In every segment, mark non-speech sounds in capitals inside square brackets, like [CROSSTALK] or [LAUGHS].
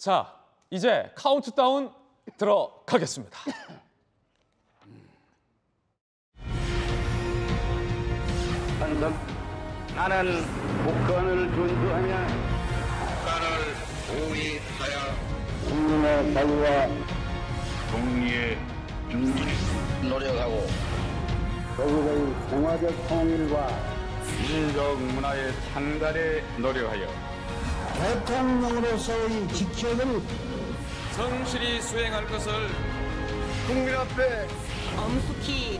자, 이제 카운트다운 들어가겠습니다. 한성 나는 국권을 존중하며 국가를 보위하여 국민의 자유와 준기를 노력하고 조국의 생활적 통일과 민족 문화의 창달에 노력하여 대통령으로서의 직책을 성실히 수행할 것을 국민 앞에 엄숙히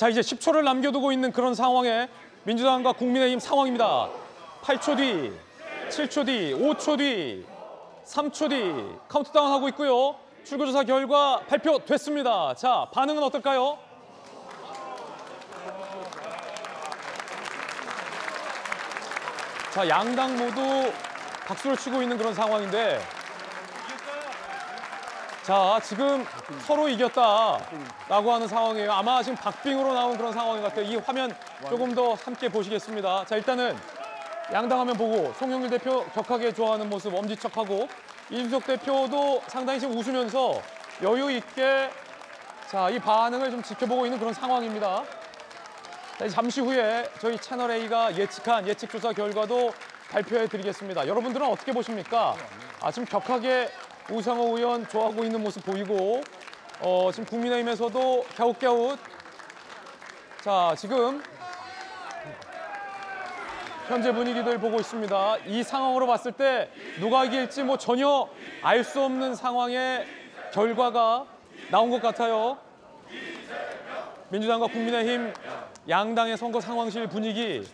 자, 이제 10초를 남겨두고 있는 그런 상황에 민주당과 국민의힘 상황입니다. 8초 뒤, 7초 뒤, 5초 뒤, 3초 뒤 카운트다운 하고 있고요. 출구조사 결과 발표됐습니다. 자, 반응은 어떨까요? 자, 양당 모두 박수를 치고 있는 그런 상황인데 자, 지금 서로 이겼다라고 하는 상황이에요. 아마 지금 박빙으로 나온 그런 상황인 것 같아요. 이 화면 조금 더 함께 보시겠습니다. 자, 일단은 양당 화면 보고 송영길 대표 격하게 좋아하는 모습 엄지척하고 이준석 대표도 상당히 지금 웃으면서 여유 있게 자, 이 반응을 좀 지켜보고 있는 그런 상황입니다. 자, 잠시 후에 저희 채널 A가 예측한 예측 조사 결과도 발표해 드리겠습니다. 여러분들은 어떻게 보십니까? 아, 지금 격하게 우상호 의원 좋아하고 있는 모습 보이고 어, 지금 국민의힘에서도 갸웃갸웃 자, 지금 현재 분위기들 보고 있습니다. 이 상황으로 봤을 때 누가 이길지 뭐 전혀 알 수 없는 상황의 결과가 나온 것 같아요. 민주당과 국민의힘 양당의 선거 상황실 분위기.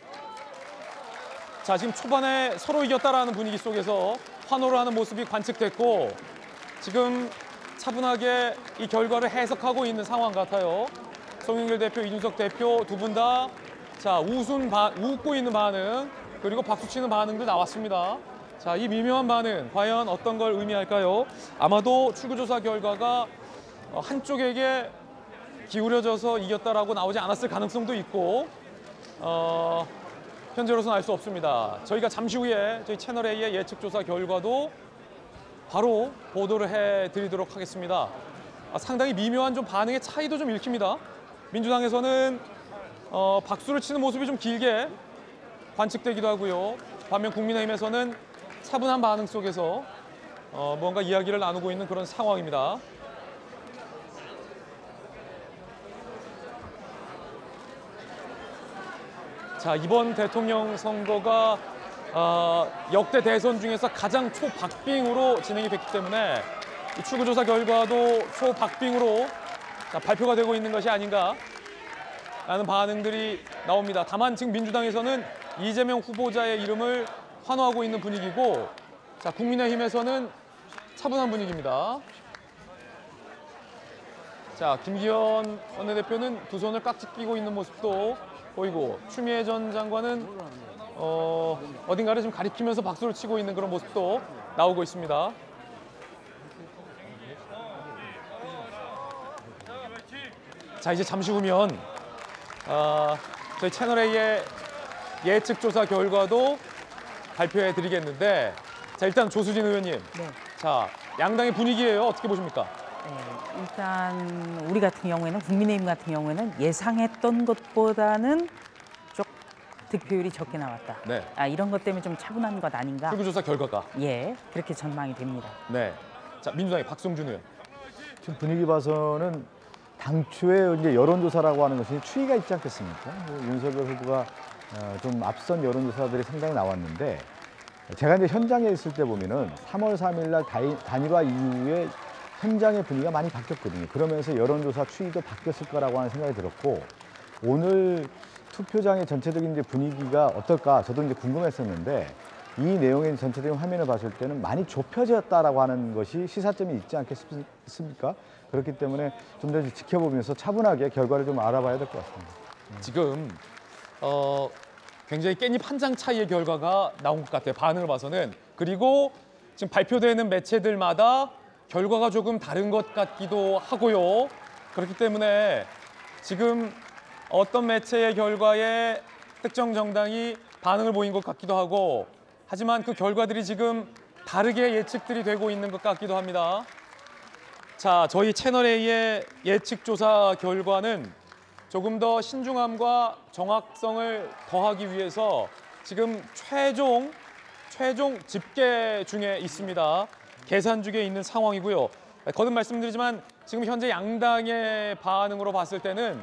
자, 지금 초반에 서로 이겼다라는 분위기 속에서 환호를 하는 모습이 관측됐고 지금 차분하게 이 결과를 해석하고 있는 상황 같아요. 송영길 대표, 이준석 대표 두 분 다 자, 웃은 바, 웃고 있는 반응 그리고 박수 치는 반응도 나왔습니다. 자, 이 미묘한 반응 과연 어떤 걸 의미할까요? 아마도 출구조사 결과가 어, 한쪽에게 기울여져서 이겼다라고 나오지 않았을 가능성도 있고 어, 현재로서는 알 수 없습니다. 저희가 잠시 후에 저희 채널 A의 예측 조사 결과도 바로 보도를 해드리도록 하겠습니다. 아, 상당히 미묘한 좀 반응의 차이도 좀 읽힙니다. 민주당에서는 어, 박수를 치는 모습이 좀 길게 관측되기도 하고요. 반면 국민의힘에서는 차분한 반응 속에서 어, 뭔가 이야기를 나누고 있는 그런 상황입니다. 자 이번 대통령 선거가 어, 역대 대선 중에서 가장 초박빙으로 진행이 됐기 때문에 이 출구조사 결과도 초박빙으로 자, 발표가 되고 있는 것이 아닌가 라는 반응들이 나옵니다. 다만 지금 민주당에서는 이재명 후보자의 이름을 환호하고 있는 분위기고 자 국민의힘에서는 차분한 분위기입니다. 자 김기현 원내대표는 두 손을 깍지 끼고 있는 모습도 보이고 추미애 전 장관은 어, 어딘가를 좀 가리키면서 박수를 치고 있는 그런 모습도 나오고 있습니다. 자 이제 잠시 후면 어, 저희 채널 A의 예측 조사 결과도 발표해 드리겠는데 자 일단 조수진 의원님 네. 자 양당의 분위기예요 어떻게 보십니까? 네, 일단 우리 같은 경우에는 국민의힘 같은 경우에는 예상했던 것보다는 좀 득표율이 적게 나왔다. 네. 아 이런 것 때문에 좀 차분한 것 아닌가? 출구조사 결과가 예, 그렇게 전망이 됩니다. 네. 자 민주당의 박성준 의원 지금 분위기 봐서는 당초에 이제 여론조사라고 하는 것이 추이가 있지 않겠습니까? 뭐 윤석열 후보가 어, 좀 앞선 여론조사들이 상당히 나왔는데 제가 이제 현장에 있을 때 보면은 3월 3일 날 단일화 이후에 현장의 분위기가 많이 바뀌었거든요. 그러면서 여론조사 추이도 바뀌었을 거라고 하는 생각이 들었고 오늘 투표장의 전체적인 이제 분위기가 어떨까 저도 이제 궁금했었는데 이 내용의 전체적인 화면을 봤을 때는 많이 좁혀졌다라고 하는 것이 시사점이 있지 않겠습니까? 그렇기 때문에 좀 더 지켜보면서 차분하게 결과를 좀 알아봐야 될 것 같습니다. 지금 어, 굉장히 깻잎 한 장 차이의 결과가 나온 것 같아요. 반응을 봐서는. 그리고 지금 발표되는 매체들마다 결과가 조금 다른 것 같기도 하고요. 그렇기 때문에 지금 어떤 매체의 결과에 특정 정당이 반응을 보인 것 같기도 하고 하지만 그 결과들이 지금 다르게 예측들이 되고 있는 것 같기도 합니다. 자, 저희 채널A의 예측 조사 결과는 조금 더 신중함과 정확성을 더하기 위해서 지금 최종 최종 집계 중에 있습니다. 계산 중에 있는 상황이고요. 거듭 말씀드리지만 지금 현재 양당의 반응으로 봤을 때는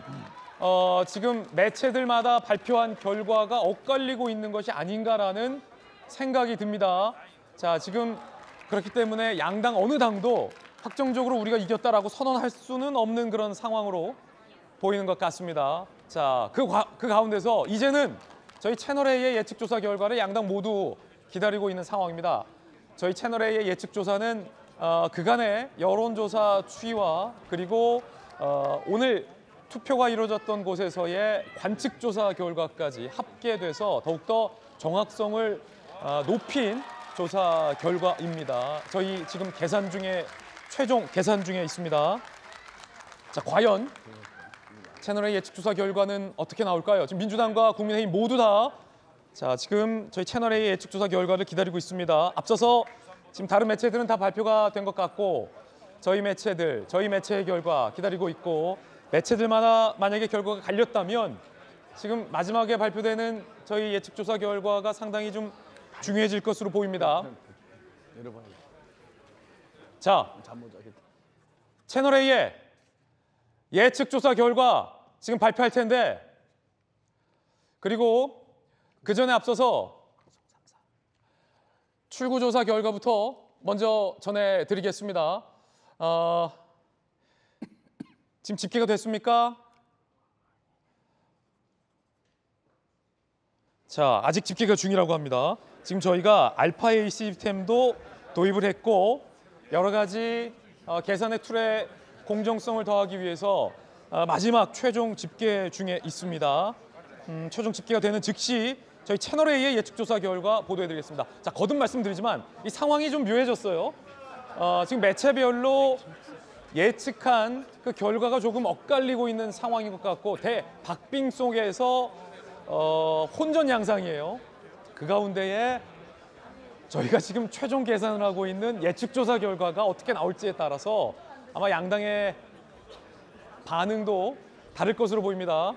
어, 지금 매체들마다 발표한 결과가 엇갈리고 있는 것이 아닌가라는 생각이 듭니다. 자, 지금 그렇기 때문에 양당 어느 당도 확정적으로 우리가 이겼다라고 선언할 수는 없는 그런 상황으로 보이는 것 같습니다. 자, 그, 과- 그 가운데서 이제는 저희 채널A의 예측 조사 결과를 양당 모두 기다리고 있는 상황입니다. 저희 채널A의 예측 조사는 어, 그간의 여론조사 추이와 그리고 어, 오늘 투표가 이루어졌던 곳에서의 관측 조사 결과까지 합계돼서 더욱더 정확성을 어, 높인 조사 결과입니다. 저희 지금 계산 중에 최종 계산 중에 있습니다. 자, 과연 채널의 예측 조사 결과는 어떻게 나올까요? 지금 민주당과 국민의힘 모두 다 자, 지금 저희 채널의 예측 조사 결과를 기다리고 있습니다. 앞서서 지금 다른 매체들은 다 발표가 된 것 같고 저희 매체들, 저희 매체의 결과 기다리고 있고 매체들마다 만약에 결과가 갈렸다면 지금 마지막에 발표되는 저희 예측 조사 결과가 상당히 좀 중요해질 것으로 보입니다. 자, 채널 A의 예측 조사 결과 지금 발표할 텐데 그리고 그 전에 앞서서 출구 조사 결과부터 먼저 전해드리겠습니다. 어, 지금 집계가 됐습니까? 자, 아직 집계가 중이라고 합니다. 지금 저희가 알파 A 시스템도 도입을 했고 여러 가지 어, 계산의 tool의 공정성을 더하기 위해서 어, 마지막 최종 집계 중에 있습니다. 음, 최종 집계가 되는 즉시 저희 채널 A의 예측 조사 결과 보도해드리겠습니다. 자, 거듭 말씀드리지만 이 상황이 좀 묘해졌어요. 어, 지금 매체별로 예측한 그 결과가 조금 엇갈리고 있는 상황인 것 같고 대 박빙 속에서 어, 혼전 양상이에요. 그 가운데에 저희가 지금 최종 계산을 하고 있는 예측 조사 결과가 어떻게 나올지에 따라서 아마 양당의 반응도 다를 것으로 보입니다.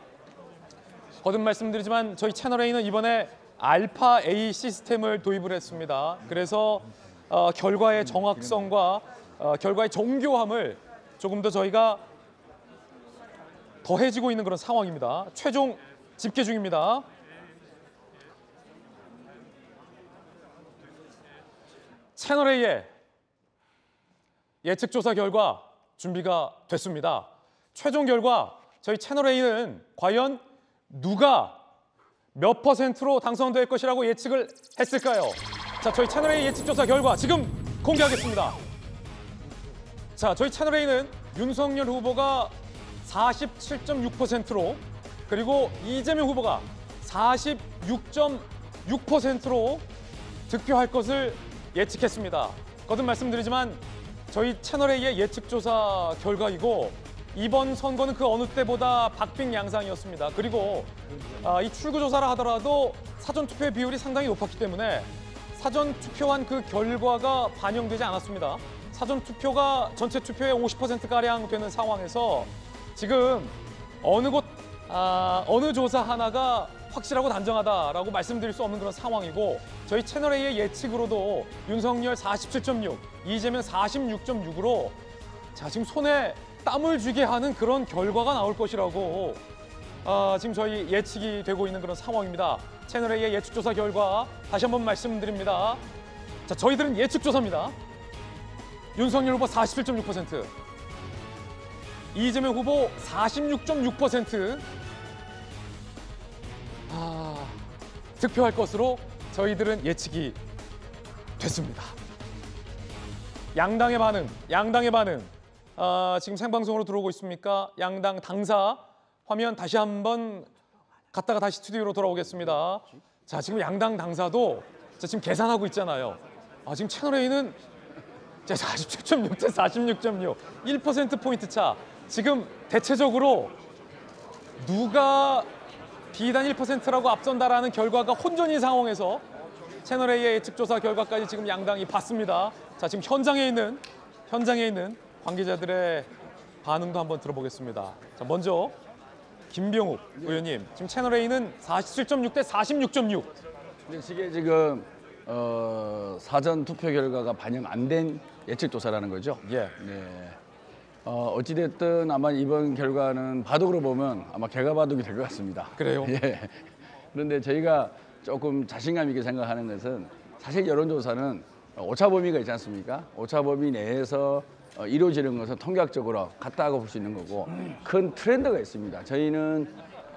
거듭 말씀드리지만 저희 채널 A는 이번에 알파 A 시스템을 도입을 했습니다. 그래서 어, 결과의 정확성과 어, 결과의 정교함을 조금 더 저희가 더해지고 있는 그런 상황입니다. 최종 집계 중입니다. 채널 A의 예측 조사 결과 준비가 됐습니다. 최종 결과 저희 채널 A는 과연 누가 몇 퍼센트로 당선될 것이라고 예측을 했을까요? 자, 저희 채널 A 예측 조사 결과 지금 공개하겠습니다. 자, 저희 채널 A는 윤석열 후보가 47.6%로 그리고 이재명 후보가 46.6%로 득표할 것을 예측했습니다. 거듭 말씀드리지만 저희 채널 A의 예측 조사 결과이고 이번 선거는 그 어느 때보다 박빙 양상이었습니다. 그리고 아, 이 출구 조사를 하더라도 사전 투표의 비율이 상당히 높았기 때문에 사전 투표한 그 결과가 반영되지 않았습니다. 사전 투표가 전체 투표의 50% 가량 되는 상황에서 지금 어느 곳 아, 어느 조사 하나가 확실하고 단정하다라고 말씀드릴 수 없는 그런 상황이고 저희 채널 A의 예측으로도 윤석열 47.6, 이재명 46.6으로 자 지금 손에 땀을 쥐게 하는 그런 결과가 나올 것이라고 아, 지금 저희 예측이 되고 있는 그런 상황입니다. 채널 A의 예측 조사 결과 다시 한번 말씀드립니다. 자 저희들은 예측 조사입니다. 윤석열 후보 47.6%, 이재명 후보 46.6%. 아, 득표할 것으로 저희들은 예측이 됐습니다. 양당의 반응, 양당의 반응. 아, 지금 생방송으로 들어오고 있습니까? 양당 당사 화면 다시 한번 갔다가 다시 스튜디오로 돌아오겠습니다. 자, 지금 양당 당사도 자, 지금 계산하고 있잖아요. 아, 지금 채널 A는 47.6 대 46.6, 1% 포인트 차. 지금 대체적으로 누가 비단 1%라고 앞선다라는 결과가 혼전인 상황에서 채널 A의 예측 조사 결과까지 지금 양당이 봤습니다. 자, 지금 현장에 있는 현장에 있는 관계자들의 반응도 한번 들어보겠습니다. 자, 먼저 김병욱 의원님, 지금 채널 A는 47.6 대 46.6. 근데 이게 지금 어, 사전 투표 결과가 반영 안 된 예측 조사라는 거죠. 예. 네. 어, 어찌됐든 아마 이번 결과는 바둑으로 보면 아마 개가 바둑이 될 것 같습니다. 그래요? [LAUGHS] 예. 그런데 저희가 조금 자신감 있게 생각하는 것은 사실 여론조사는 오차 범위가 있지 않습니까? 오차 범위 내에서 어, 이루어지는 것은 통계학적으로 같다고 볼 수 있는 거고 큰 트렌드가 있습니다. 저희는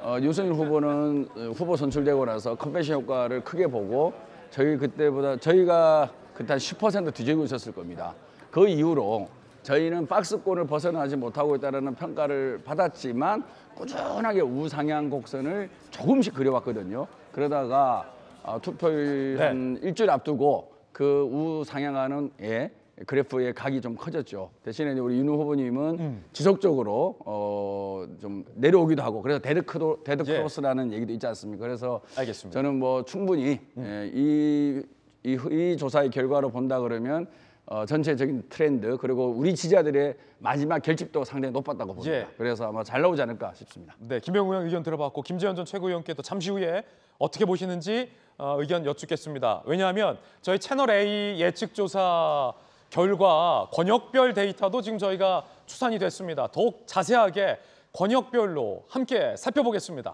어, 윤석열 후보는 어, 후보 선출되고 나서 컨벤션 효과를 크게 보고 저희 그때보다 저희가 그때 한 10% 뒤지고 있었을 겁니다. 그 이후로 저희는 박스권을 벗어나지 못하고 있다는 평가를 받았지만 꾸준하게 우상향 곡선을 조금씩 그려왔거든요. 그러다가 어, 투표일 네. 한 일주일 앞두고 그 우상향하는 예, 그래프의 각이 좀 커졌죠. 대신에 우리 윤 후보님은 음. 지속적으로 어, 좀 내려오기도 하고 그래서 데드 크로, 예. 데드 크로스라는 얘기도 있지 않습니까? 그래서 알겠습니다. 저는 뭐 충분히 음. 예, 이, 이, 이 조사의 결과로 본다 그러면 어, 전체적인 트렌드 그리고 우리 지지자들의 마지막 결집도 상당히 높았다고 봅니다. 예. 그래서 아마 잘 나오지 않을까 싶습니다. 네, 김병욱 의원 의견 들어봤고 김재현 전 최고위원께 또 잠시 후에 어떻게 보시는지 어, 의견 여쭙겠습니다. 왜냐하면 저희 채널 A 예측 조사 결과 권역별 데이터도 지금 저희가 추산이 됐습니다. 더욱 자세하게 권역별로 함께 살펴보겠습니다.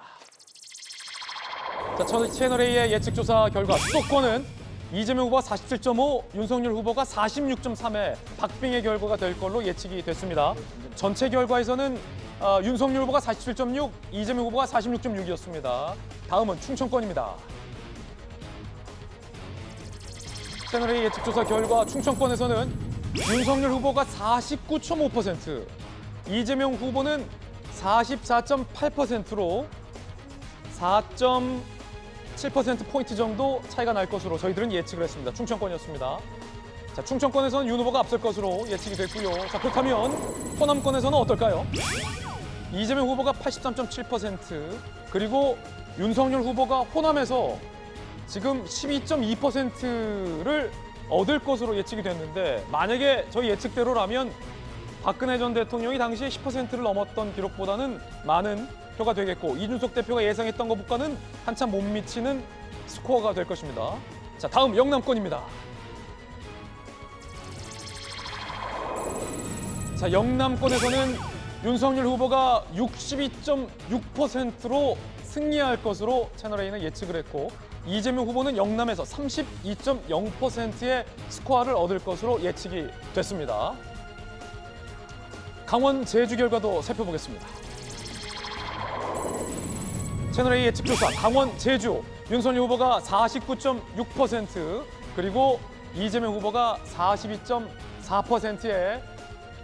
자, 저 채널 A의 예측 조사 결과 수도권은 이재명 후보가 47.5, 윤석열 후보가 46.3의 박빙의 결과가 될 걸로 예측이 됐습니다. 전체 결과에서는 어, 윤석열 후보가 47.6, 이재명 후보가 46.6이었습니다. 다음은 충청권입니다. 채널A 예측 조사 결과 충청권에서는 윤석열 후보가 49.5%, 이재명 후보는 44.8%로 4.7% 포인트 정도 차이가 날 것으로 저희들은 예측을 했습니다. 충청권이었습니다. 자, 충청권에서는 윤 후보가 앞설 것으로 예측이 됐고요. 자, 그렇다면 호남권에서는 어떨까요? 이재명 후보가 83.7% 그리고 윤석열 후보가 호남에서 지금 12.2%를 얻을 것으로 예측이 됐는데 만약에 저희 예측대로라면 박근혜 전 대통령이 당시에 10%를 넘었던 기록보다는 많은 표가 되겠고 이준석 대표가 예상했던 것보다는 한참 못 미치는 스코어가 될 것입니다. 자, 다음 영남권입니다. 자, 영남권에서는 윤석열 후보가 62.6%로 승리할 것으로 채널A는 예측을 했고 이재명 후보는 영남에서 32.0%의 스코어를 얻을 것으로 예측이 됐습니다. 강원 제주 결과도 살펴보겠습니다. 채널A 예측 조사 강원 제주 윤석열 후보가 49.6% 그리고 이재명 후보가 42.4%의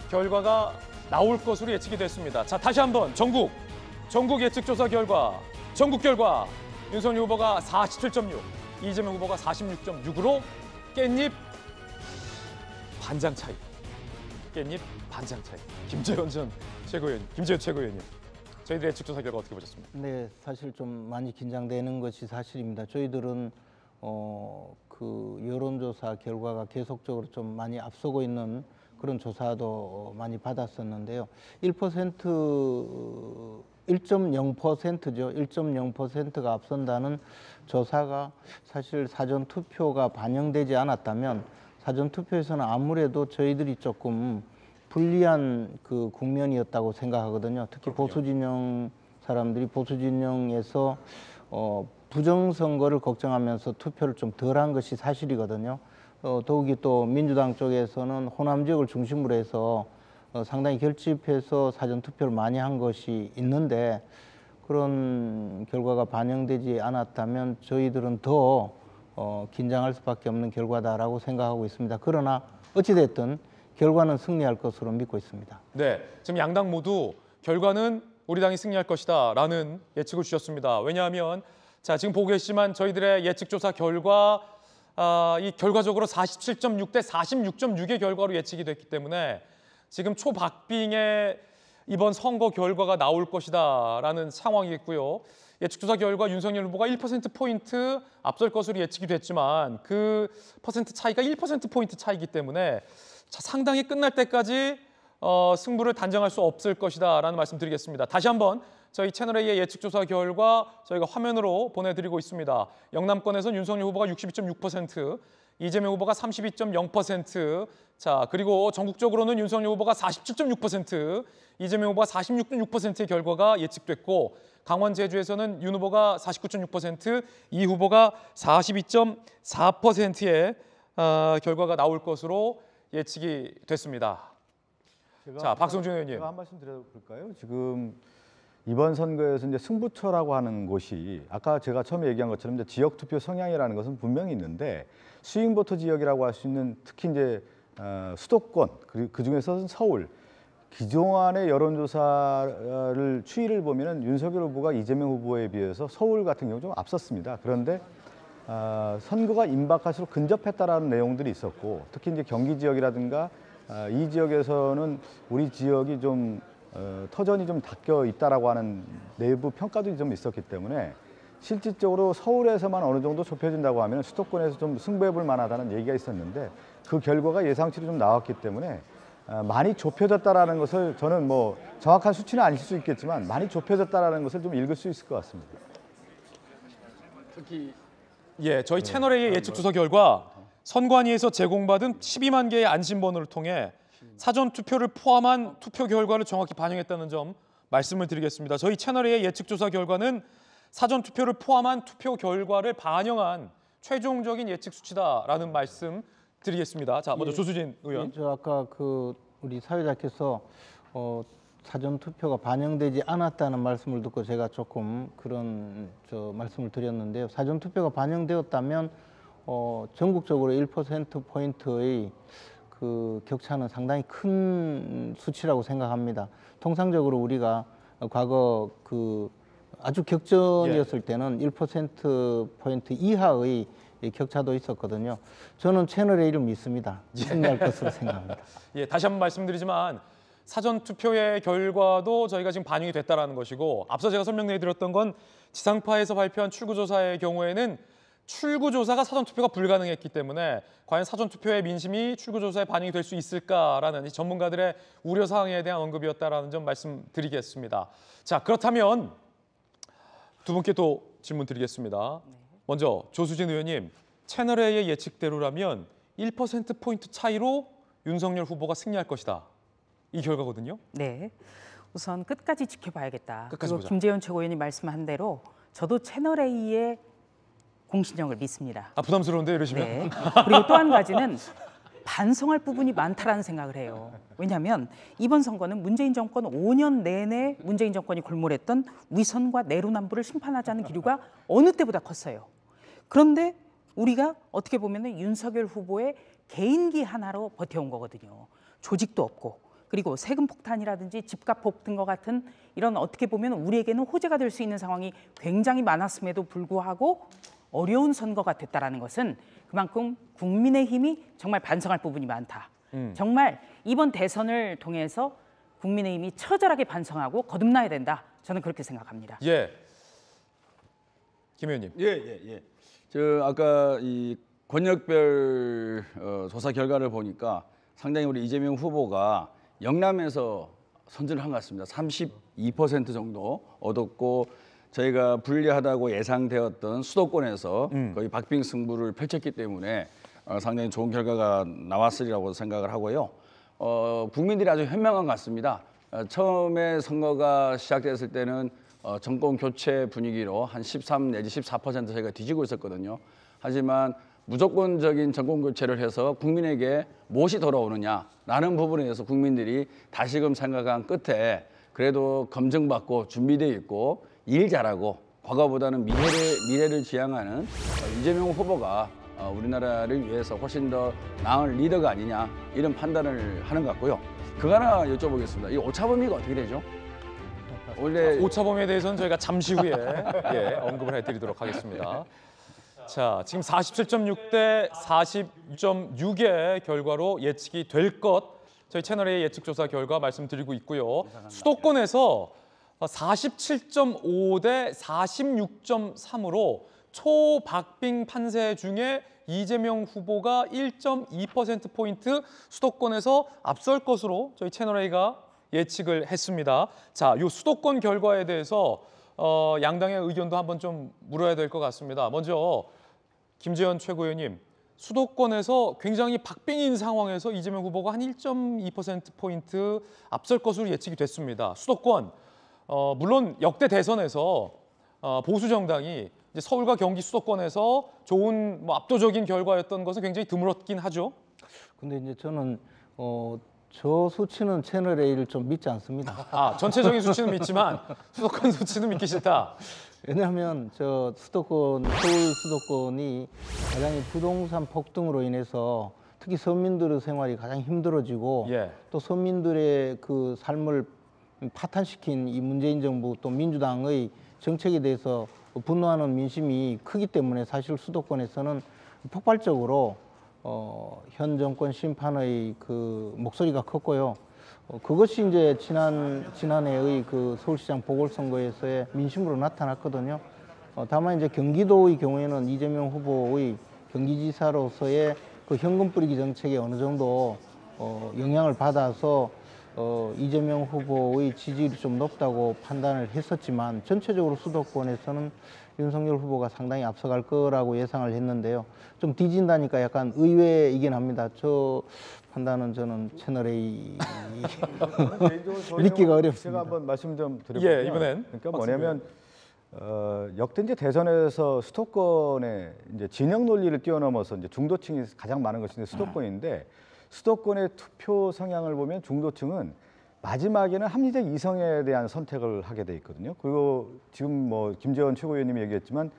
결과가 나올 것으로 예측이 됐습니다. 자 다시 한번 전국 전국 예측 조사 결과 전국 결과 윤석열 후보가 47.6 이재명 후보가 46.6으로 깻잎 반장 차이 깻잎 반장 차이 김재현 전 최고위원 김재현 최고위원님 저희들 예측 조사 결과 어떻게 보셨습니까? 네, 사실 좀 많이 긴장되는 것이 사실입니다. 저희들은 어, 그 여론조사 결과가 계속적으로 좀 많이 앞서고 있는 그런 조사도 많이 받았었는데요. 1% 1.0%죠. 1.0%가 앞선다는 조사가 사실 사전 투표가 반영되지 않았다면 사전 투표에서는 아무래도 저희들이 조금 불리한 그 국면이었다고 생각하거든요. 특히 보수 진영 사람들이 보수 진영에서 어, 부정 선거를 걱정하면서 투표를 좀 덜한 것이 사실이거든요. 어, 더욱이 또 민주당 쪽에서는 호남 지역을 중심으로 해서 어, 상당히 결집해서 사전 투표를 많이 한 것이 있는데 그런 결과가 반영되지 않았다면 저희들은 더 어, 긴장할 수밖에 없는 결과다라고 생각하고 있습니다. 그러나 어찌됐든 결과는 승리할 것으로 믿고 있습니다. 네, 지금 양당 모두 결과는 우리 당이 승리할 것이다 라는 예측을 주셨습니다. 왜냐하면 자 지금 보고 계시지만 저희들의 예측 조사 결과 아, 이 결과적으로 47.6 대 46.6의 결과로 예측이 됐기 때문에 지금 초박빙의 이번 선거 결과가 나올 것이다라는 상황이겠고요. 예측조사 결과 윤석열 후보가 1%포인트 앞설 것으로 예측이 됐지만 그 퍼센트 차이가 1%포인트 차이기 때문에 자, 상당히 끝날 때까지 어, 승부를 단정할 수 없을 것이다라는 말씀 드리겠습니다. 다시 한번 저희 채널A의 예측조사 결과 저희가 화면으로 보내드리고 있습니다. 영남권에선 윤석열 후보가 62.6%, 이재명 후보가 32.0%, 자 그리고 전국적으로는 윤석열 후보가 47.6%, 이재명 후보가 46.6%의 결과가 예측됐고 강원 제주에서는 윤 후보가 49.6%, 이 후보가 42.4%의 어, 결과가 나올 것으로 예측이 됐습니다. 자, 박성준 의원님. 제가 한 말씀 드려볼까요? 지금 이번 선거에서 이제 승부처라고 하는 곳이 아까 제가 처음에 얘기한 것처럼 이제 지역 투표 성향이라는 것은 분명히 있는데 스윙보터 지역이라고 할 수 있는 특히 이제 어, 수도권 그리고 그 중에서는 서울 기존의 여론조사를 추이를 보면은 윤석열 후보가 이재명 후보에 비해서 서울 같은 경우 좀 앞섰습니다. 그런데 아, 선거가 임박할수록 근접했다라는 내용들이 있었고 특히 이제 경기 지역이라든가 아, 이 지역에서는 우리 지역이 좀 어, 터전이 좀 닦여 있다라고 하는 내부 평가도 좀 있었기 때문에 실질적으로 서울에서만 어느 정도 좁혀진다고 하면 수도권에서 좀 승부해 볼 만하다는 얘기가 있었는데 그 결과가 예상치로 좀 나왔기 때문에 아, 많이 좁혀졌다라는 것을 저는 뭐 정확한 수치는 아닐 수 있겠지만 많이 좁혀졌다라는 것을 좀 읽을 수 있을 것 같습니다. 특히 예, 저희 채널A의 예측 조사 결과 선관위에서 제공받은 12만 개의 안심 번호를 통해 사전 투표를 포함한 투표 결과를 정확히 반영했다는 점 말씀을 드리겠습니다. 저희 채널A의 예측 조사 결과는 사전 투표를 포함한 투표 결과를 반영한 최종적인 예측 수치다라는 말씀 드리겠습니다. 자, 먼저 조수진 의원. 예, 저 아까 그 우리 사회자께서 어, 사전 투표가 반영되지 않았다는 말씀을 듣고 제가 조금 그런 저 말씀을 드렸는데요. 사전 투표가 반영되었다면 어, 전국적으로 1% 포인트의 그 격차는 상당히 큰 수치라고 생각합니다. 통상적으로 우리가 과거 그 아주 격전이었을 때는 1% 포인트 이하의 이 격차도 있었거든요. 저는 채널 A를 믿습니다. 승리할 것으로 생각합니다. [LAUGHS] 예, 다시 한번 말씀드리지만 사전 투표의 결과도 저희가 지금 반영이 됐다라는 것이고 앞서 제가 설명드렸던 건 지상파에서 발표한 출구조사의 경우에는 출구조사가 사전 투표가 불가능했기 때문에 과연 사전 투표의 민심이 출구조사에 반영이 될 수 있을까라는 이 전문가들의 우려 사항에 대한 언급이었다라는 점 말씀드리겠습니다. 자 그렇다면 두 분께 또 질문 드리겠습니다. 먼저 조수진 의원님 채널 A의 예측대로라면 1% 포인트 차이로 윤석열 후보가 승리할 것이다. 이 결과거든요. 네. 우선 끝까지 지켜봐야겠다. 끝까지 그리고 보자. 김재현 최고위원이 말씀한 대로 저도 채널 A의 공신력을 믿습니다. 아 부담스러운데 이러시면 네. 그리고 또 한 가지는 [LAUGHS] 반성할 부분이 많다라는 생각을 해요. 왜냐하면 이번 선거는 문재인 정권 5년 내내 문재인 정권이 골몰했던 위선과 내로남불을 심판하자는 기류가 어느 때보다 컸어요. 그런데 우리가 어떻게 보면 윤석열 후보의 개인기 하나로 버텨온 거거든요. 조직도 없고 그리고 세금 폭탄이라든지 집값 폭등과 같은 이런 어떻게 보면 우리에게는 호재가 될 수 있는 상황이 굉장히 많았음에도 불구하고 어려운 선거가 됐다라는 것은 그만큼 국민의 힘이 정말 반성할 부분이 많다. 정말 이번 대선을 통해서 국민의 힘이 처절하게 반성하고 거듭나야 된다. 저는 그렇게 생각합니다. 예. 김 의원님. 예, 예, 예. 저 아까 이 권역별 어, 조사 결과를 보니까 상당히 우리 이재명 후보가 영남에서 선전을 한 것 같습니다. 32% 정도 얻었고 저희가 불리하다고 예상되었던 수도권에서 거의 박빙 승부를 펼쳤기 때문에 어, 상당히 좋은 결과가 나왔으리라고 생각을 하고요. 어, 국민들이 아주 현명한 것 같습니다. 어, 처음에 선거가 시작됐을 때는 어, 정권 교체 분위기로 한 13 내지 14% 저희가 뒤지고 있었거든요. 하지만 무조건적인 정권 교체를 해서 국민에게 무엇이 돌아오느냐라는 부분에 대해서 국민들이 다시금 생각한 끝에 그래도 검증받고 준비되어 있고 일 잘하고 과거보다는 미래를, 미래를 지향하는 어, 이재명 후보가 어, 우리나라를 위해서 훨씬 더 나은 리더가 아니냐 이런 판단을 하는 것 같고요. 그거 하나 여쭤보겠습니다. 이 오차 범위가 어떻게 되죠? 원래 오차범위에 대해서는 저희가 잠시 후에 예, 언급을 해드리도록 하겠습니다. 자, 지금 47.6 대 40.6의 결과로 예측이 될 것 저희 채널의 예측조사 결과 말씀드리고 있고요. 수도권에서 47.5 대 46.3으로 초박빙 판세 중에 이재명 후보가 1.2% 포인트 수도권에서 앞설 것으로 저희 채널 A가 예측을 했습니다. 자, 요 수도권 결과에 대해서 어, 양당의 의견도 한번 좀 물어야 될 것 같습니다. 먼저 김재현 최고위원님, 수도권에서 굉장히 박빙인 상황에서 이재명 후보가 한 1.2% 포인트 앞설 것으로 예측이 됐습니다. 수도권 어, 물론 역대 대선에서 어, 보수 정당이 이제 서울과 경기 수도권에서 좋은 뭐 압도적인 결과였던 것은 굉장히 드물었긴 하죠. 근데 이제 저는 어, 저 수치는 채널 A를 좀 믿지 않습니다. 아 전체적인 수치는 믿지만 [LAUGHS] 수도권 수치는 믿기 싫다. 왜냐하면 저 수도권 서울 수도권이 가장 이 부동산 폭등으로 인해서 특히 서민들의 생활이 가장 힘들어지고 예. 또 서민들의 그 삶을 파탄시킨 이 문재인 정부 또 민주당의 정책에 대해서 분노하는 민심이 크기 때문에 사실 수도권에서는 폭발적으로 어, 현 정권 심판의 그 목소리가 컸고요. 어, 그것이 이제 지난 지난해의 그 서울시장 보궐선거에서의 민심으로 나타났거든요. 어, 다만 이제 경기도의 경우에는 이재명 후보의 경기지사로서의 그 현금 뿌리기 정책에 어느 정도 어, 영향을 받아서 어, 이재명 후보의 지지율이 좀 높다고 판단을 했었지만 전체적으로 수도권에서는 윤석열 후보가 상당히 앞서갈 거라고 예상을 했는데요. 좀 뒤진다니까 약간 의외이긴 합니다. 저 판단은 저는 채널 A [LAUGHS] 믿기가 어렵습니다. 제가 한번 말씀 좀 드려보면 예, 이번엔 그러니까 뭐냐면 어, 역대 이제 대선에서 수도권의 이제 진영 논리를 뛰어넘어서 이제 중도층이 가장 많은 것이 이제 수도권인데 수도권의 투표 성향을 보면 중도층은 마지막에는 합리적 이성에 대한 선택을 하게 돼 있거든요. 그리고 지금 뭐 김재원 최고위원님이 얘기했지만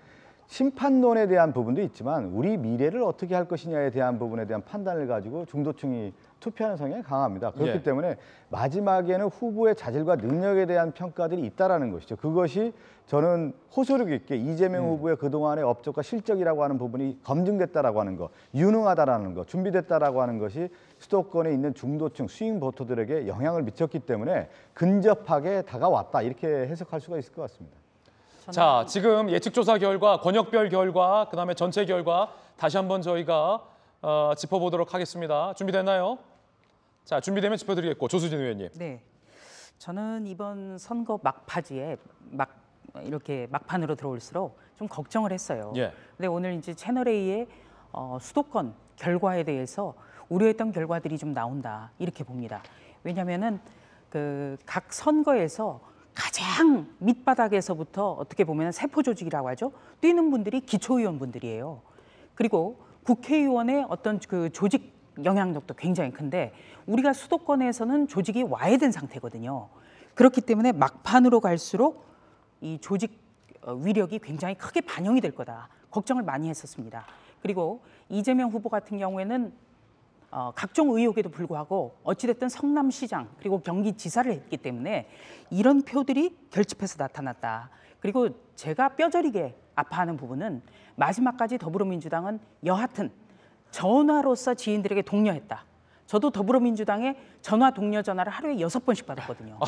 심판론에 대한 부분도 있지만 우리 미래를 어떻게 할 것이냐에 대한 부분에 대한 판단을 가지고 중도층이 투표하는 성향이 강합니다. 그렇기 예. 때문에 마지막에는 후보의 자질과 능력에 대한 평가들이 있다라는 것이죠. 그것이 저는 호소력 있게 이재명 후보의 그동안의 업적과 실적이라고 하는 부분이 검증됐다라고 하는 거, 유능하다라는 거, 준비됐다라고 하는 것이 수도권에 있는 중도층 스윙 보터들에게 영향을 미쳤기 때문에 근접하게 다가왔다 이렇게 해석할 수가 있을 것 같습니다. 자, 지금 예측조사 결과, 권역별 결과, 그다음에 전체 결과 다시 한번 저희가 어, 짚어보도록 하겠습니다. 준비됐나요? 자, 준비되면 짚어드리겠고 조수진 의원님. 네. 저는 이번 선거 막바지에 막 이렇게 막판으로 들어올수록 좀 걱정을 했어요. 예. 근데 오늘 이제 채널 A의 어, 수도권 결과에 대해서 우려했던 결과들이 좀 나온다 이렇게 봅니다. 왜냐하면은 그 각 선거에서 가장 밑바닥에서부터 어떻게 보면 세포 조직이라고 하죠. 뛰는 분들이 기초의원 분들이에요. 그리고 국회의원의 어떤 그 조직 영향력도 굉장히 큰데 우리가 수도권에서는 조직이 와해된 상태거든요. 그렇기 때문에 막판으로 갈수록 이 조직 어, 위력이 굉장히 크게 반영이 될 거다. 걱정을 많이 했었습니다. 그리고 이재명 후보 같은 경우에는 어, 각종 의혹에도 불구하고 어찌됐든 성남시장 그리고 경기지사를 했기 때문에 이런 표들이 결집해서 나타났다. 그리고 제가 뼈저리게 아파하는 부분은 마지막까지 더불어민주당은 여하튼 전화로서 지인들에게 독려했다. 저도 더불어민주당에 전화 독려 전화를 하루에 여섯 번씩 받았거든요.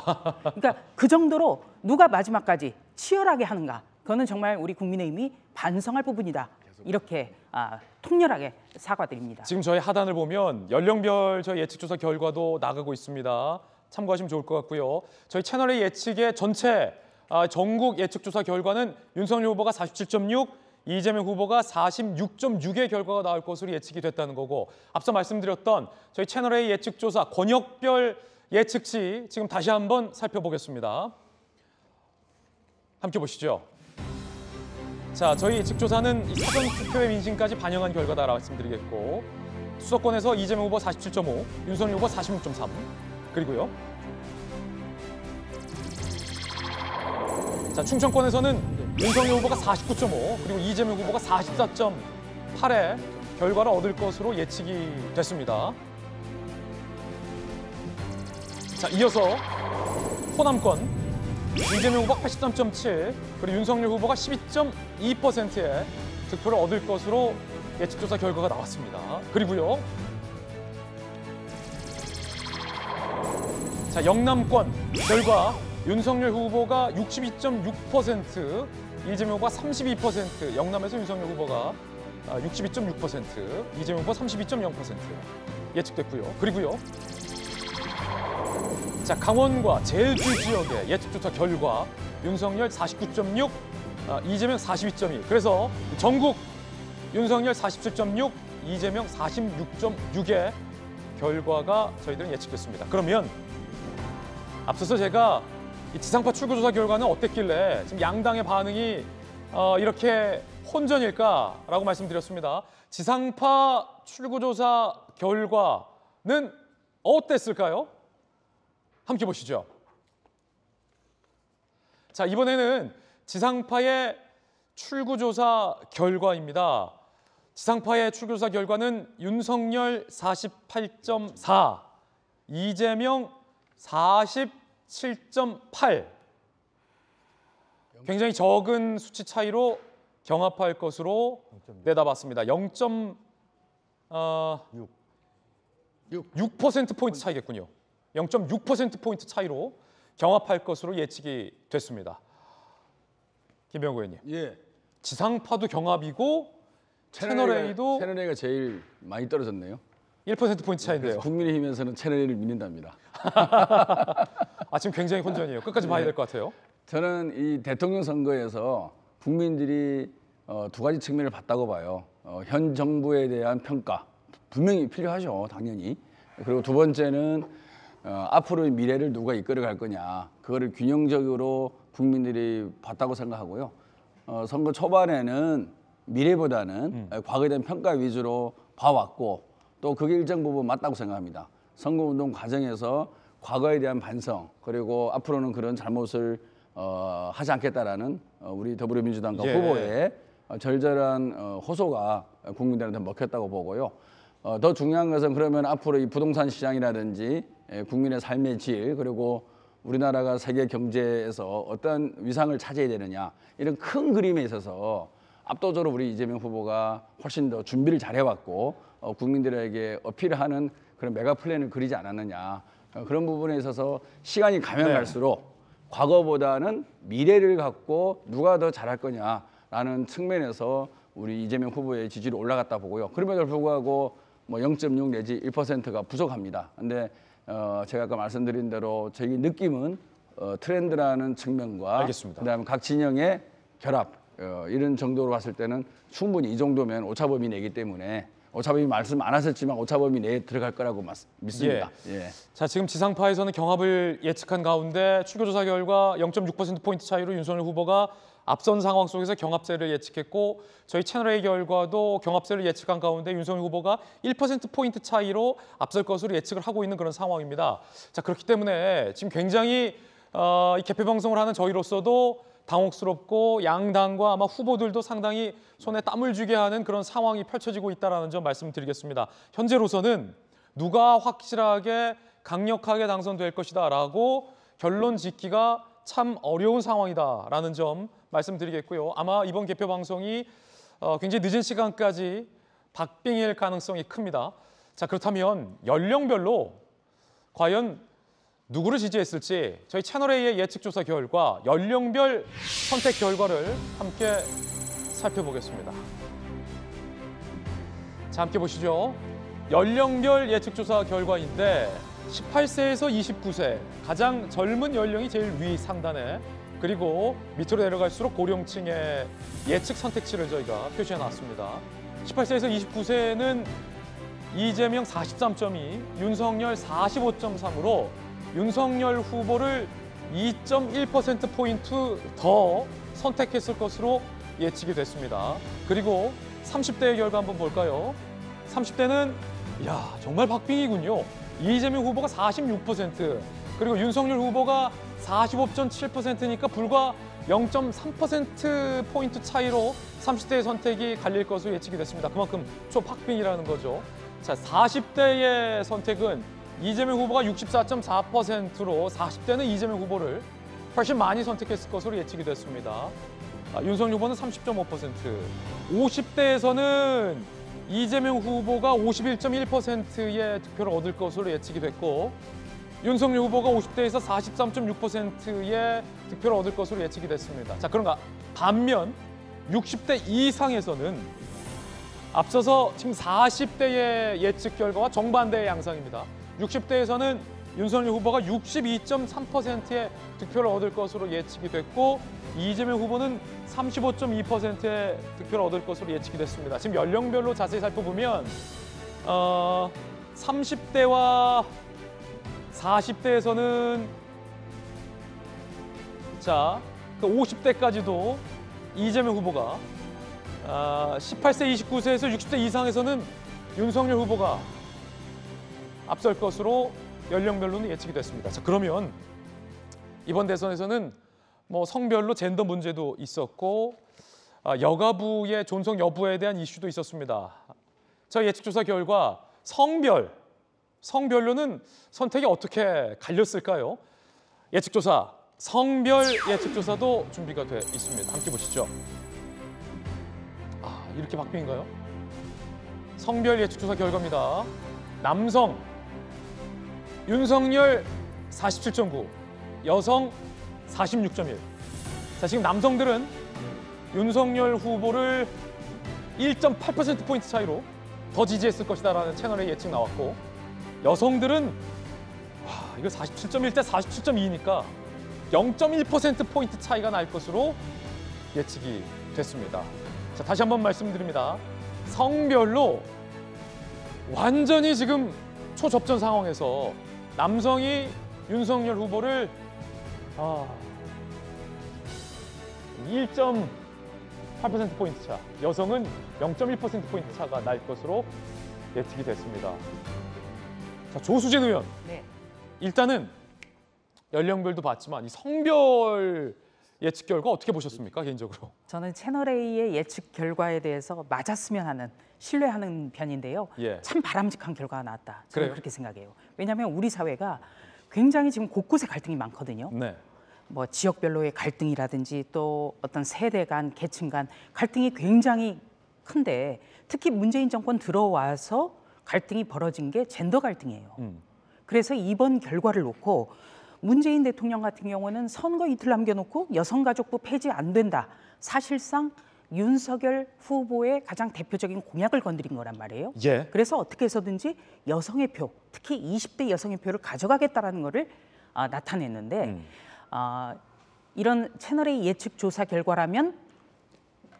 그러니까 그 정도로 누가 마지막까지 치열하게 하는가. 그거는 정말 우리 국민의힘이 반성할 부분이다. 이렇게 아, 통렬하게 사과드립니다. 지금 저희 하단을 보면 연령별 저희 예측조사 결과도 나가고 있습니다. 참고하시면 좋을 것 같고요. 저희 채널의 예측의 전체 아, 전국 예측조사 결과는 윤석열 후보가 47.6, 이재명 후보가 46.6의 결과가 나올 것으로 예측이 됐다는 거고 앞서 말씀드렸던 저희 채널의 예측조사 권역별 예측치 지금 다시 한번 살펴보겠습니다. 함께 보시죠. 자, 저희 예측조사는 이 사전 투표의 민심까지 반영한 결과다라고 말씀드리겠고 수도권에서 이재명 후보 47.5, 윤석열 후보 46.3 그리고요. 자, 충청권에서는 윤석열 후보가 49.5 그리고 이재명 후보가 44.8의 결과를 얻을 것으로 예측이 됐습니다. 자, 이어서 호남권 이재명 후보가 83.7 그리고 윤석열 후보가 12.2%의 득표를 얻을 것으로 예측조사 결과가 나왔습니다. 그리고요. 자 영남권 결과 윤석열 후보가 62.6%, 이재명 후보가 32%, 영남에서 윤석열 후보가 아, 62.6%, 이재명 후보 32.0% 예측됐고요. 그리고요. 자 강원과 제주 지역의 예측조사 결과 윤석열 49.6, 아, 이재명 42.2. 그래서 전국 윤석열 47.6, 이재명 46.6의 결과가 저희들은 예측됐습니다. 그러면 앞서서 제가 이 지상파 출구조사 결과는 어땠길래 지금 양당의 반응이 어, 이렇게 혼전일까라고 말씀드렸습니다. 지상파 출구조사 결과는 어땠을까요? 함께 보시죠. 자 이번에는 지상파의 출구조사 결과입니다. 지상파의 출구조사 결과는 윤석열 48.4, 이재명 47.8. 굉장히 적은 수치 차이로 경합할 것으로 내다봤습니다. 0. 어, 6% 포인트 차이겠군요. 0.6% 포인트 차이로 경합할 것으로 예측이 됐습니다. 김병구 의원님, 예. 지상파도 경합이고 채널 A도 채널 A가 제일 많이 떨어졌네요. 1% 포인트 차인데요. 국민의힘에서는 채널 A를 믿는답니다. [LAUGHS] 아 지금 굉장히 혼전이에요. 끝까지 봐야 될 것 같아요. 저는 이 대통령 선거에서 국민들이 어, 두 가지 측면을 봤다고 봐요. 어, 현 정부에 대한 평가 분명히 필요하죠, 당연히. 그리고 두 번째는 어, 앞으로의 미래를 누가 이끌어갈 거냐, 그거를 균형적으로 국민들이 봤다고 생각하고요. 어, 선거 초반에는 미래보다는 어, 과거에 대한 평가 위주로 봐왔고 또 그게 일정 부분 맞다고 생각합니다. 선거운동 과정에서 과거에 대한 반성 그리고 앞으로는 그런 잘못을 어, 하지 않겠다라는 어, 우리 더불어민주당과 예. 후보의 어, 절절한 어, 호소가 국민들한테 먹혔다고 보고요. 어, 더 중요한 것은 그러면 앞으로 이 부동산 시장이라든지 예, 국민의 삶의 질 그리고 우리나라가 세계 경제에서 어떤 위상을 차지해야 되느냐 이런 큰 그림에 있어서 압도적으로 우리 이재명 후보가 훨씬 더 준비를 잘해왔고 어, 국민들에게 어필하는 그런 메가 플랜을 그리지 않았느냐 어, 그런 부분에 있어서 시간이 가면 네. 갈수록 과거보다는 미래를 갖고 누가 더 잘할 거냐라는 측면에서 우리 이재명 후보의 지지율이 올라갔다 보고요. 그럼에도 불구하고 뭐 0.6 내지 1%가 부족합니다. 근데 어, 제가 아까 말씀드린 대로 저희 느낌은 어, 트렌드라는 측면과 알겠습니다. 그다음에 각 진영의 결합 어, 이런 정도로 봤을 때는 충분히 이 정도면 오차범위 내기 때문에 오차범위 말씀 안 하셨지만 오차범위 내에 들어갈 거라고 맞- 믿습니다. 예. 자 지금 지상파에서는 경합을 예측한 가운데 출교조사 결과 0.6% 포인트 차이로 윤석열 후보가 앞선 상황 속에서 경합세를 예측했고 저희 채널 A 결과도 경합세를 예측한 가운데 윤석열 후보가 1% 포인트 차이로 앞설 것으로 예측을 하고 있는 그런 상황입니다. 자 그렇기 때문에 지금 굉장히 어, 이 개표 방송을 하는 저희로서도 당혹스럽고 양당과 아마 후보들도 상당히 손에 땀을 쥐게 하는 그런 상황이 펼쳐지고 있다는 점 말씀드리겠습니다. 현재로서는 누가 확실하게 강력하게 당선될 것이다라고 결론 짓기가 참 어려운 상황이다라는 점 말씀드리겠고요. 아마 이번 개표 방송이 어, 굉장히 늦은 시간까지 박빙일 가능성이 큽니다. 자 그렇다면 연령별로 과연 누구를 지지했을지 저희 채널A의 예측조사 결과 연령별 선택 결과를 함께 살펴보겠습니다. 자, 함께 보시죠. 연령별 예측조사 결과인데 18세에서 29세 가장 젊은 연령이 제일 위 상단에 그리고 밑으로 내려갈수록 고령층의 예측 선택지를 저희가 표시해 놨습니다. 18세에서 29세는 이재명 43.2, 윤석열 45.3으로 윤석열 후보를 2.1%포인트 더 선택했을 것으로 예측이 됐습니다. 그리고 30대의 결과 한번 볼까요? 30대는 야 정말 박빙이군요. 이재명 후보가 46%, 그리고 윤석열 후보가 45.7%니까 불과 0.3% 포인트 차이로 30대의 선택이 갈릴 것으로 예측이 됐습니다. 그만큼 초박빙이라는 거죠. 자, 40대의 선택은 이재명 후보가 64.4%로 40대는 이재명 후보를 훨씬 많이 선택했을 것으로 예측이 됐습니다. 아, 윤석열 후보는 30.5%, 50대에서는 이재명 후보가 51.1%의 득표를 얻을 것으로 예측이 됐고 윤석열 후보가 50대에서 43.6%의 득표를 얻을 것으로 예측이 됐습니다. 자, 그런가 반면 60대 이상에서는 앞서서 지금 40대의 예측 결과와 정반대의 양상입니다. 60대에서는 윤석열 후보가 62.3%의 득표를 얻을 것으로 예측이 됐고 이재명 후보는 35.2%의 득표를 얻을 것으로 예측이 됐습니다. 지금 연령별로 자세히 살펴보면 어, 30대와 40대에서는 자, 그 50대까지도 이재명 후보가 아, 18세, 29세에서 60대 이상에서는 윤석열 후보가 앞설 것으로 연령별로는 예측이 됐습니다. 자, 그러면 이번 대선에서는 뭐 성별로 젠더 문제도 있었고 아, 여가부의 존속 여부에 대한 이슈도 있었습니다. 저 예측조사 결과 성별, 성별로는 선택이 어떻게 갈렸을까요? 예측조사, 성별 예측조사도 준비가 돼 있습니다. 함께 보시죠. 아, 이렇게 바뀐가요? 성별 예측조사 결과입니다. 남성 윤석열 47.9, 여성 46.1. 자, 지금 남성들은 윤석열 후보를 1.8% 포인트 차이로 더 지지했을 것이다라는 채널의 예측 나왔고 여성들은 와, 이거 47.1 대 47.2니까 0.1% 포인트 차이가 날 것으로 예측이 됐습니다. 자, 다시 한번 말씀드립니다. 성별로 완전히 지금 초접전 상황에서 남성이 윤석열 후보를 아, 1.8% 포인트 차, 여성은 0.1% 포인트 차가 날 것으로 예측이 됐습니다. 자, 조수진 의원. 네. 일단은 연령별도 봤지만 이 성별 예측 결과 어떻게 보셨습니까 개인적으로? [LAUGHS] 저는 채널 A의 예측 결과에 대해서 맞았으면 하는 신뢰하는 편인데요. 예. 참 바람직한 결과가 나왔다. 저는 그래요? 그렇게 생각해요. 왜냐하면 우리 사회가 굉장히 지금 곳곳에 갈등이 많거든요. 네. 뭐 지역별로의 갈등이라든지 또 어떤 세대 간, 계층 간 갈등이 굉장히 큰데 특히 문재인 정권 들어와서 갈등이 벌어진 게 젠더 갈등이에요. 음. 그래서 이번 결과를 놓고 문재인 대통령 같은 경우는 선거 이틀 남겨놓고 여성가족부 폐지 안 된다. 사실상 윤석열 후보의 가장 대표적인 공약을 건드린 거란 말이에요. 예. 그래서 어떻게 해서든지 여성의 표, 특히 20대 여성의 표를 가져가겠다라는 거를 아, 나타냈는데 음. 아, 이런 채널의 예측 조사 결과라면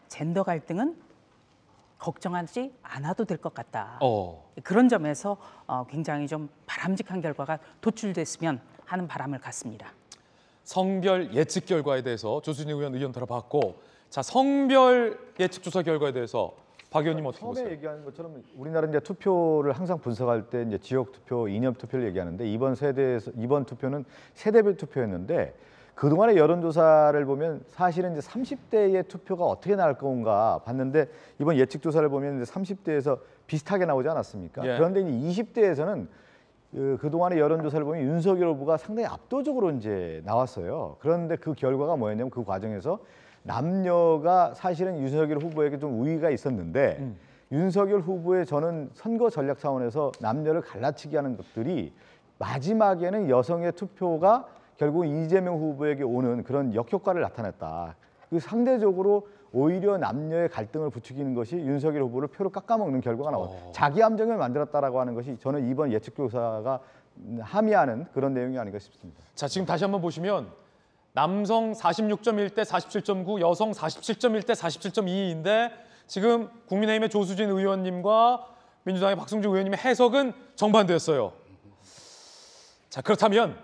젠더 갈등은 걱정하지 않아도 될 것 같다. 어. 그런 점에서 어, 굉장히 좀 바람직한 결과가 도출됐으면 하는 바람을 갖습니다. 성별 예측 결과에 대해서 조순희 의원 의견 들어봤고 자 성별 예측 조사 결과에 대해서 박 의원님 어떻게 처음에 보세요? 얘기한 것처럼 우리나라 이제 투표를 항상 분석할 때 이제 지역 투표, 이념 투표를 얘기하는데 이번 세대에서 이번 투표는 세대별 투표였는데 그동안의 여론조사를 보면 사실은 이제 30대의 투표가 어떻게 나올 건가 봤는데 이번 예측 조사를 보면 이제 30대에서 비슷하게 나오지 않았습니까? 예. 그런데 이제 20대에서는 그 그동안의 여론조사를 보면 윤석열 후보가 상당히 압도적으로 이제 나왔어요. 그런데 그 결과가 뭐였냐면 그 과정에서 남녀가 사실은 윤석열 후보에게 좀 우위가 있었는데 음. 윤석열 후보의 저는 선거 전략 차원에서 남녀를 갈라치기 하는 것들이 마지막에는 여성의 투표가 결국 이재명 후보에게 오는 그런 역효과를 나타냈다. 그 상대적으로 오히려 남녀의 갈등을 부추기는 것이 윤석열 후보를 표로 깎아먹는 결과가 나왔다. 자기 함정을 만들었다라고 하는 것이 저는 이번 예측조사가 함의하는 그런 내용이 아닌가 싶습니다. 자 지금 다시 한번 보시면 남성 46.1 대 47.9, 여성 47.1 대 47.2인데 지금 국민의힘의 조수진 의원님과 민주당의 박승주 의원님의 해석은 정반대였어요. 자 그렇다면